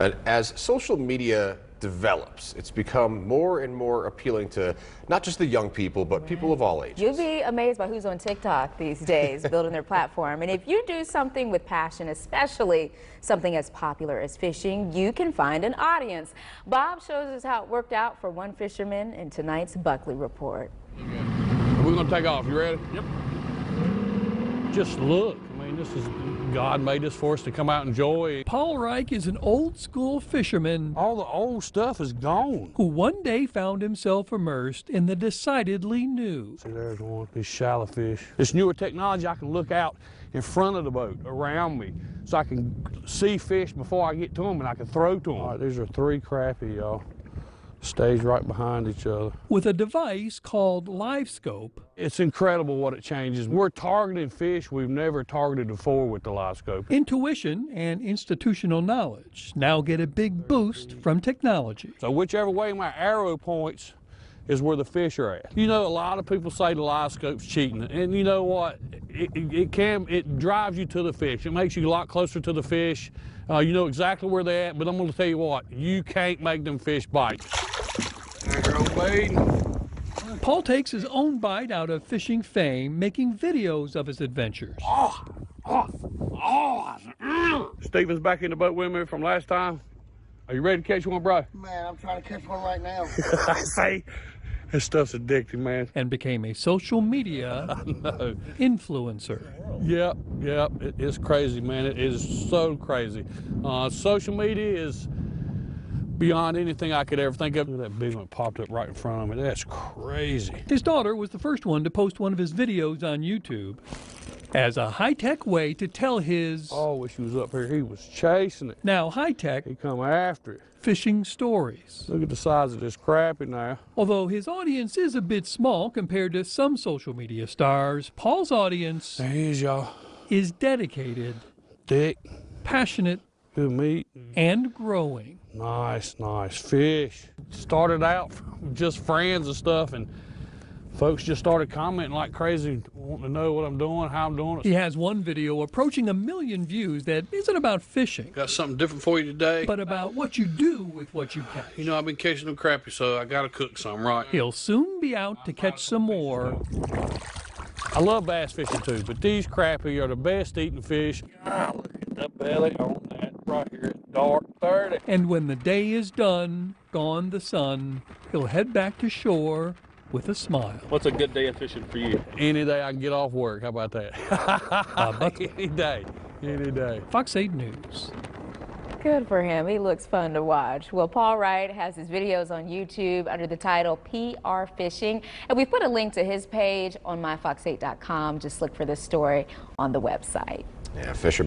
And as social media develops, it's become more and more appealing to not just the young people, but people of all ages. You'll be amazed by who's on TikTok these days, building their platform. And if you do something with passion, especially something as popular as fishing, you can find an audience. Bob shows us how it worked out for one fisherman in tonight's Buckley Report. We're going to take off. You ready? Yep. Just look. I mean, this is God made this for us to come out and enjoy. Paul Reich is an old school fisherman All the old stuff is gone. who one day found himself immersed in the decidedly new. See, there's one. These shallow fish. This newer technology, I can look out in front of the boat, around me, so I can see fish before I get to them and I can throw to them. All right, these are three crappie, y'all. Stays right behind each other. With a device called LiveScope, It's incredible what it changes. We're targeting fish we've never targeted before with the LiveScope. intuition and institutional knowledge now get a big boost from technology. So whichever way my arrow points is where the fish are at. You know, a lot of people say the LiveScope's cheating, and you know what? It, it, it can, it drives you to the fish. It makes you a lot closer to the fish. Uh, you know exactly where they're at, but I'm going to tell you what, you can't make them fish bite. There you go, bait. Paul takes his own bite out of fishing fame, making videos of his adventures. oh Steven's back in the boat with me from last time. Are you ready to catch one, bro? Man, I'm trying to catch one right now. I say, this stuff's addicting, man. and became a social media influencer. Yep, yep. It, it's crazy, man. It is so crazy. Uh, social media is beyond anything I could ever think of. That big one popped up right in front of me. That's crazy. His daughter was the first one to post one of his videos on YouTube as a high-tech way to tell his Oh, wish he was up here. He was chasing it. now high-tech He come after it. fishing stories. Look at the size of this crappie now. Although his audience is a bit small compared to some social media stars, Paul's audience There he is, y'all. is dedicated, Thick, passionate, good meat. and growing. Nice, nice fish. Started out from just friends and stuff, and folks just started commenting like crazy, wanting to know what I'm doing, how I'm doing it. He has one video approaching a million views that isn't about fishing, Got something different for you today. but about what you do with what you catch. You know, I've been catching them crappie, so I gotta cook some, right? He'll soon be out to catch some more. I love bass fishing too, but these crappie are the best eating fish. Ah, look at the belly on that right here. It's dark 30. And when the day is done, gone the sun, he'll head back to shore with a smile. What's a good day of fishing for you? Any day I can get off work. How about that? Any day. Any day. Fox 8 News. Good for him. He looks fun to watch. Well, Paul Wright has his videos on YouTube under the title PR Fishing. And we've put a link to his page on myfox8.com. Just look for this story on the website. Yeah, Fisher.